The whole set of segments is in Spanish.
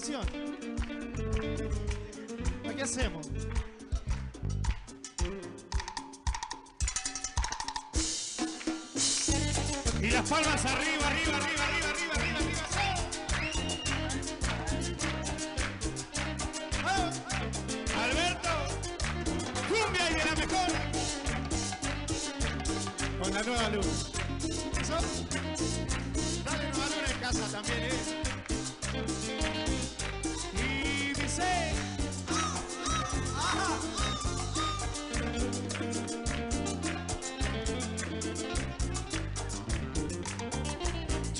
¿Qué hacemos? Y las palmas arriba, arriba, arriba, arriba, arriba, arriba, arriba. ¡Oh! Alberto, cumbia y de la mejor. Con la nueva luz. ¿Eso? Dale luz en casa también, ¿eh?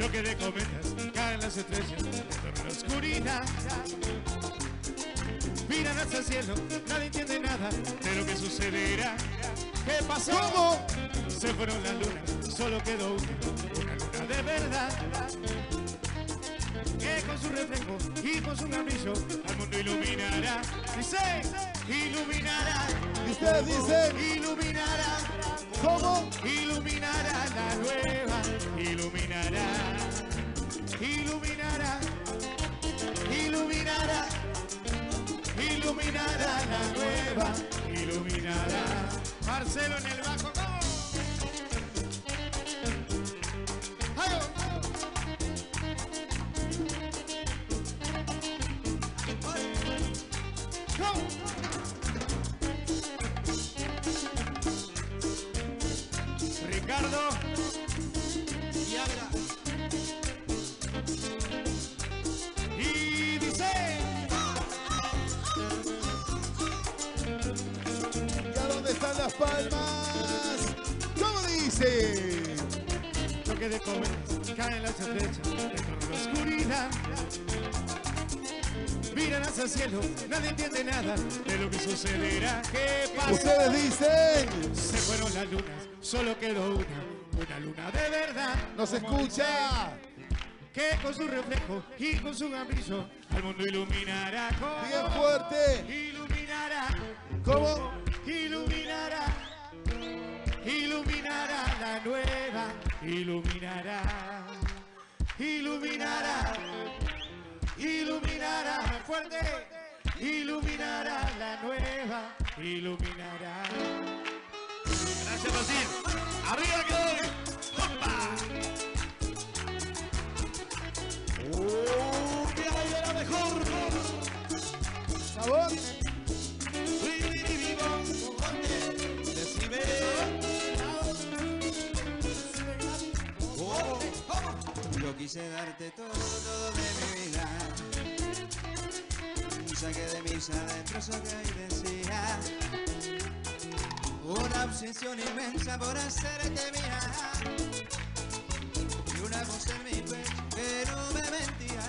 Choque de cometas, caen las estrellas, en la oscuridad. Miran hacia el cielo, nadie entiende nada de lo que sucederá. ¿Qué pasó? ¿Cómo? Se fueron las lunas, solo quedó una, una luna de verdad. Que con su reflejo y con su brillo al mundo iluminará. Dice, iluminará. Y ustedes dicen, Iluminará, ¿cómo? iluminará la nueva, iluminará, Marcelo en el bajo. ¡Hago! ¿Cómo? Ricardo. Están las palmas? ¿Cómo dice? Toque de comer, caen las estrellas dentro de la oscuridad. Miran hacia el cielo, nadie entiende nada de lo que sucederá. ¿Qué pasó? Ustedes dicen, Se fueron las lunas, solo quedó una, una luna de verdad. nos escucha. Que con su reflejo y con su brillo al mundo iluminará. ¿Cómo? Bien fuerte. Iluminará, ¿Cómo? Iluminará, iluminará, iluminará fuerte, iluminará la nueva, iluminará. Gracias, Brasil. Arriba que. Darte todo, todo de mi vida. Saqué de misa de trozo que ahí decía. Una obsesión inmensa por hacerte mía. Y una voz en mi pecho que no me mentía.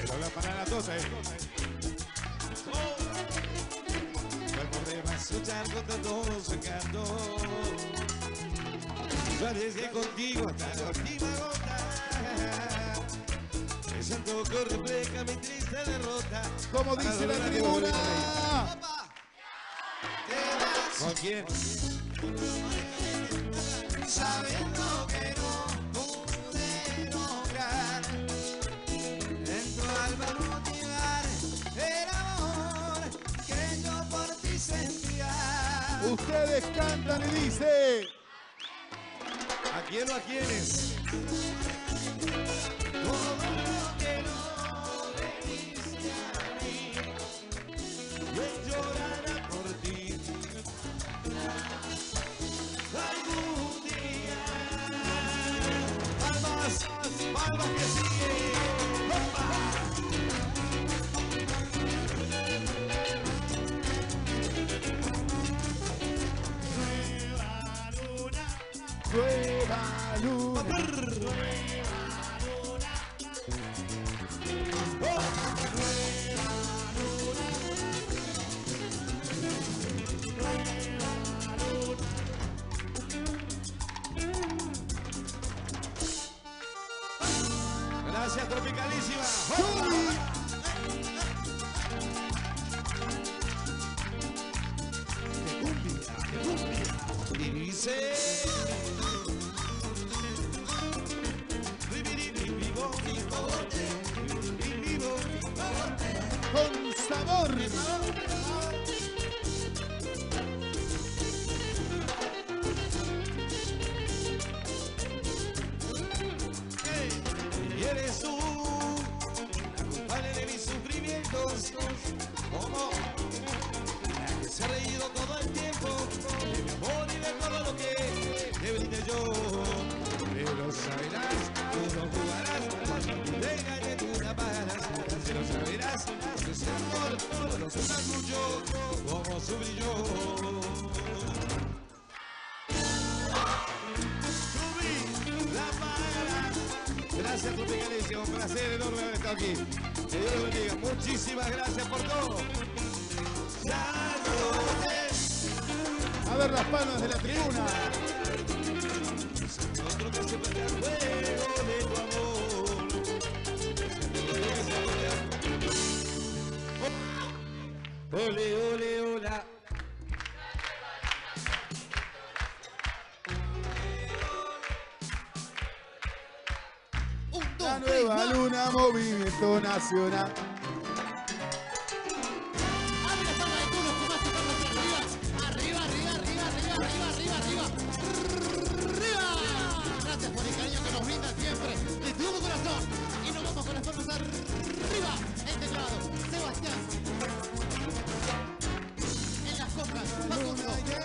Pero la parada toda es. Cuerpo de charco todo secando. Arriesgué contigo hasta la última gota. El santo que refleja mi triste derrota. ¿Cómo dice la tribuna? ¿Con quién? Sabiendo que no pude lograr en tu alma motivar el amor que yo por ti sentía. Ustedes cantan y dicen, ¿A quién o a quiénes? Vamos, Gracias, Tropicalísima. ¡Qué cumbia! ¡Qué cumbia! Y dice... con sabor. Y eres tú, como sufrí yo. Subí la pagarás. Gracias un placer enorme haber estado aquí. Que Dios bendiga. Muchísimas gracias por todo. A ver las palmas de la tribuna.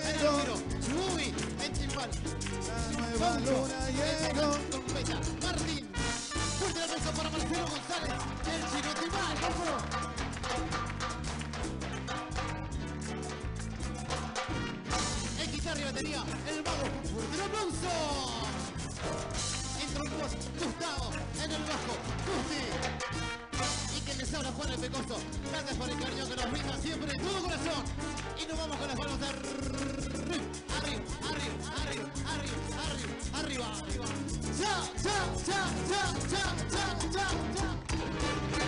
El giro, Chubi, en timbal. La nueva Paulo, luna en llegó. Batería, el mago. ¡Fuerte el aplauso! En trombos, Gustavo. En el bajo, Gusti. Y que les habla Juan el Pecoso. Gracias por el cariño que nos brinda siempre de todo corazón. Y nos vamos con las manos arriba,